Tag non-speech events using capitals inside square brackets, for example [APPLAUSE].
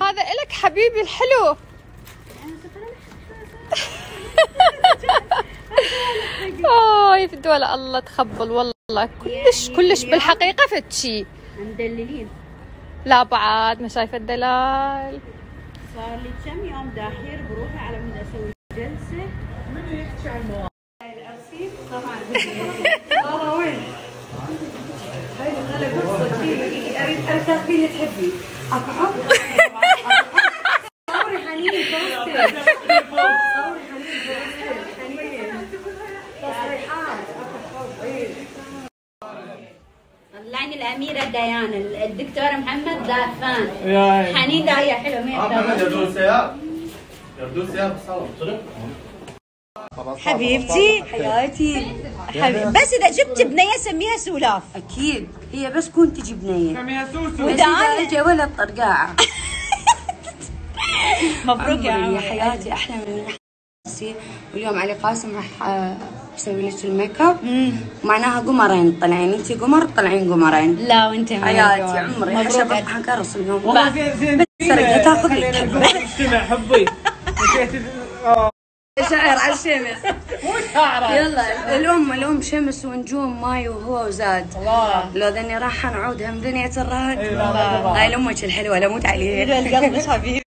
هذا إلك حبيبي الحلو اوه في الدولة الله تخبل والله كلش كلش بالحقيقة فتشي مدللين لا بعد ما شايفة الدلال صار لي كم يوم داحير بروحي على مود أسوي جلسه من يحكي عن المواضيع الارسيل طبعا؟ هاي أنا قصه اريد اريد تاخذيني تحبي صوري حنين بوستر صوري حنين بوستر حنين تصريحات طلعني ديان الدكتور محمد دافان حنين حلو بالصالة حبيبتي حياتي. حبيبتي بس إذا جبت بنية سميها سولاف. أكيد. هي بس كون تجي بنية. سميها سوسو؟ وإذا اجى ولد طرقاعه مبروك يا يا عمري حياتي أحلى من نفسي واليوم علي قاسم راح آه، أسوي لك ال make up. معناها قمرين طلعين. انت قمر طلعين قمرين. لا وانت حياتي عمري. مبروك بطحن كرس اليوم والله زين زين سرقة تاخذ لي حبي. [LAUGHS] شعر على الشمس. مو شعره يلا الأم الأم شمس ونجوم ماي وهو وزاد. الله. لو ذني راح نعود هم دنيا الرهن إي لا، لا، لا. هاي لامك الحلوة لا موت عليها القلب حبيبي.